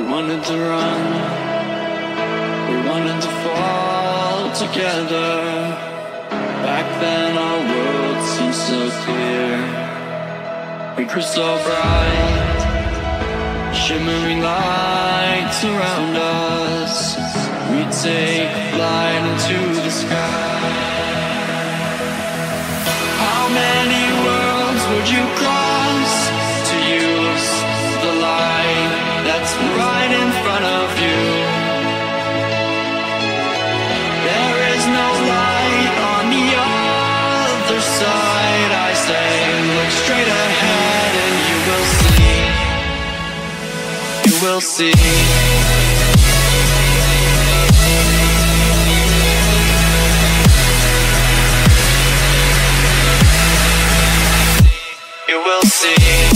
wanted to run, we wanted to fall together. Back then our world seemed so clear and crystal bright, shimmering lights around us. We take flight into the sky. How many worlds would you cross right in front of you? There is no light on the other side. I say, look straight ahead and you will see. You will see. You will see.